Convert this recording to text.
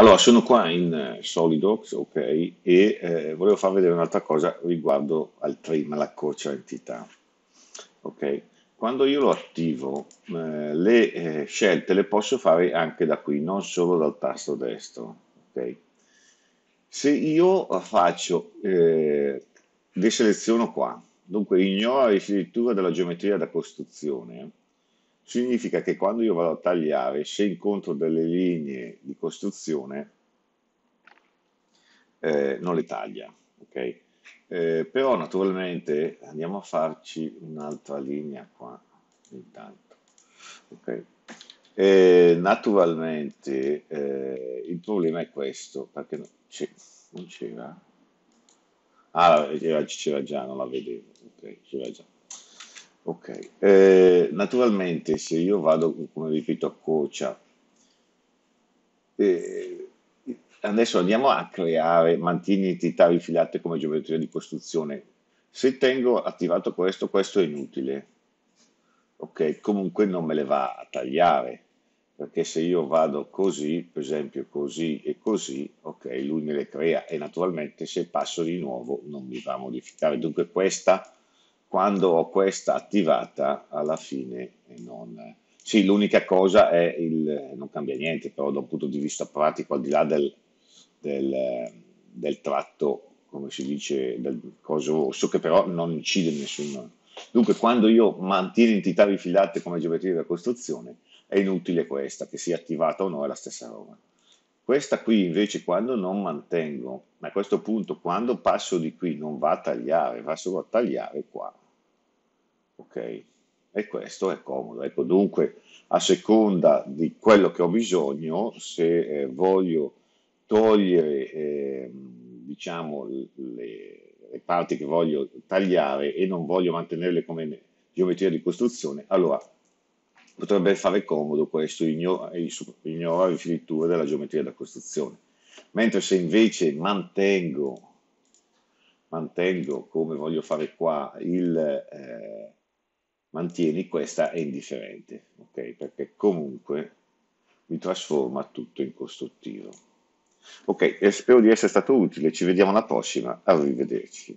Allora, sono qua in eh, SolidWorks, ok, e eh, volevo far vedere un'altra cosa riguardo al trim, all'accorcia entità. Ok, quando io lo attivo, eh, le eh, scelte le posso fare anche da qui, non solo dal tasto destro. Ok, se io faccio, eh, deseleziono qua, dunque ignora la rifinitura della geometria da costruzione, significa che quando io vado a tagliare, se incontro delle linee di costruzione, eh, non le taglia. Okay? Eh, però naturalmente andiamo a farci un'altra linea qua, intanto. Okay? Eh, naturalmente eh, il problema è questo, perché non c'era? Ah, c'era già, non la vedevo. Ok, c'era già. Ok, eh, naturalmente se io vado, come ripeto, a Cocia, eh, adesso andiamo a creare, mantieni entità rifilate come geometria di costruzione. Se tengo attivato questo, questo è inutile. Ok, comunque non me le va a tagliare, perché se io vado così, per esempio così e così, ok, lui me le crea e naturalmente se passo di nuovo non mi va a modificare. Dunque questa quando ho questa attivata alla fine non... Sì, l'unica cosa è il... non cambia niente, però da un punto di vista pratico, al di là del, del, del tratto, come si dice, del coso rosso, che però non incide nessun... Dunque, quando io mantiene entità rifilate come geometria della costruzione, è inutile questa, che sia attivata o no, è la stessa roba. Questa qui invece quando non mantengo, a questo punto quando passo di qui non va a tagliare, va solo a tagliare qua. Ok? E questo è comodo. Ecco, dunque a seconda di quello che ho bisogno, se eh, voglio togliere eh, diciamo le, le parti che voglio tagliare e non voglio mantenerle come geometria di costruzione, allora potrebbe fare comodo questo, ignora, ignora le finiture della geometria della costruzione. Mentre se invece mantengo, mantengo come voglio fare qua, il eh, mantieni, questa è indifferente, ok? Perché comunque mi trasforma tutto in costruttivo. Ok, spero di essere stato utile, ci vediamo alla prossima, arrivederci.